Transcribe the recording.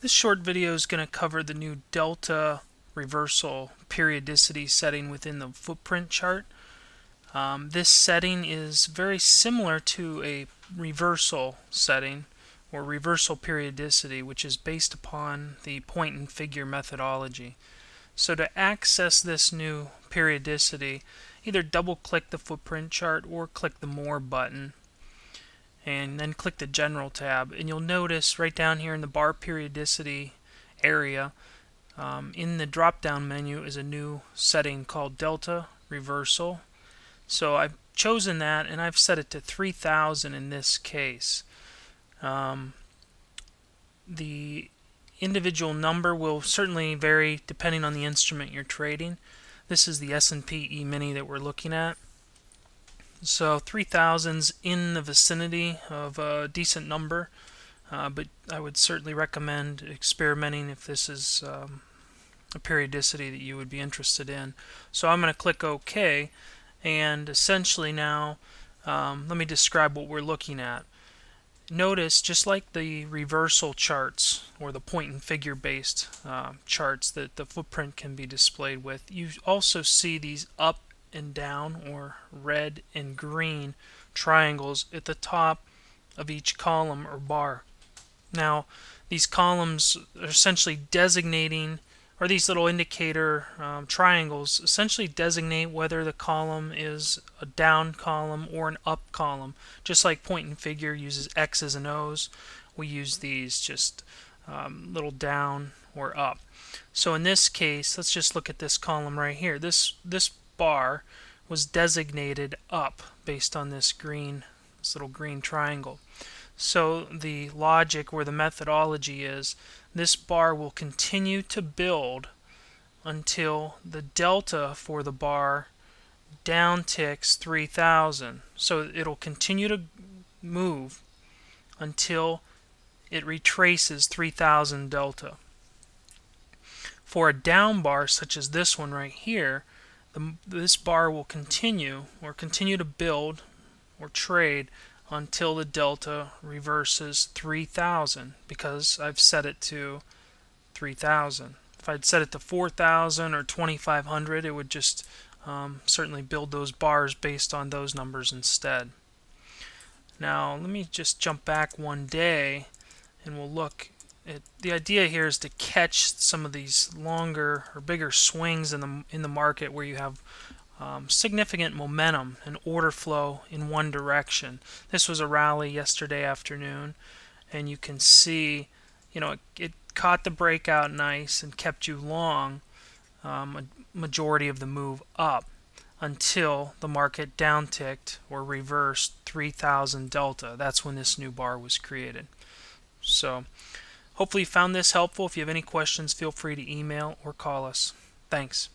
This short video is going to cover the new delta reversal periodicity setting within the footprint chart. Um, this setting is very similar to a reversal setting or reversal periodicity which is based upon the point and figure methodology. So to access this new periodicity either double click the footprint chart or click the more button and then click the General tab and you'll notice right down here in the bar periodicity area um, in the drop down menu is a new setting called Delta Reversal. So I've chosen that and I've set it to 3000 in this case. Um, the individual number will certainly vary depending on the instrument you're trading. This is the S&P E-mini that we're looking at so 3000's in the vicinity of a decent number, uh, but I would certainly recommend experimenting if this is um, a periodicity that you would be interested in. So I'm going to click OK, and essentially now um, let me describe what we're looking at. Notice, just like the reversal charts or the point and figure based uh, charts that the footprint can be displayed with, you also see these up and down or red and green triangles at the top of each column or bar. Now these columns are essentially designating or these little indicator um, triangles essentially designate whether the column is a down column or an up column. Just like point and figure uses X's and O's, we use these just um, little down or up. So in this case, let's just look at this column right here. This this bar was designated up based on this green, this little green triangle. So the logic or the methodology is this bar will continue to build until the delta for the bar down ticks 3000. So it'll continue to move until it retraces 3000 delta. For a down bar such as this one right here, the, this bar will continue or continue to build or trade until the delta reverses 3000 because I've set it to 3000. If I'd set it to 4000 or 2500 it would just um, certainly build those bars based on those numbers instead. Now let me just jump back one day and we'll look it, the idea here is to catch some of these longer or bigger swings in the in the market where you have um, significant momentum and order flow in one direction. This was a rally yesterday afternoon, and you can see, you know, it, it caught the breakout nice and kept you long um, a majority of the move up until the market downticked or reversed 3000 delta. That's when this new bar was created. So Hopefully you found this helpful. If you have any questions, feel free to email or call us. Thanks.